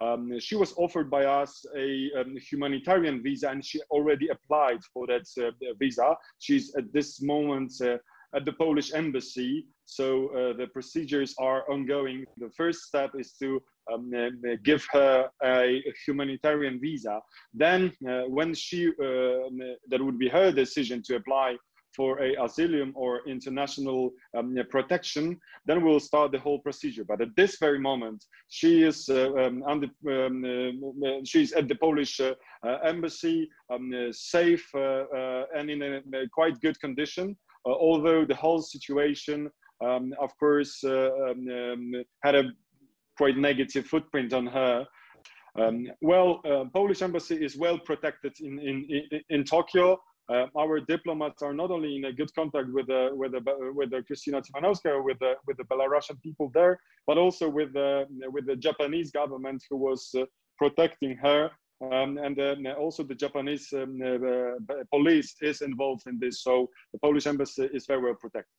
Um, she was offered by us a um, humanitarian visa and she already applied for that uh, visa. She's at this moment uh, at the Polish embassy. So uh, the procedures are ongoing. The first step is to um, uh, give her a humanitarian visa. Then, uh, when she, uh, that would be her decision to apply for a asylum or international um, protection, then we'll start the whole procedure. But at this very moment, she is uh, um, under, um, uh, she's at the Polish uh, embassy, um, safe and in a, a, quite good condition. Uh, although the whole situation, um, of course, uh, um, had a quite negative footprint on her. Um, well, uh, Polish embassy is well protected in, in, in, in Tokyo. Uh, our diplomats are not only in a good contact with the with the with the Krystsina Tsimanouskaya, with the with the Belarusian people there, but also with the with the Japanese government who was uh, protecting her um, and also the Japanese um, uh, police is involved in this. So the Polish embassy is very well protected.